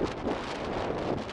よし。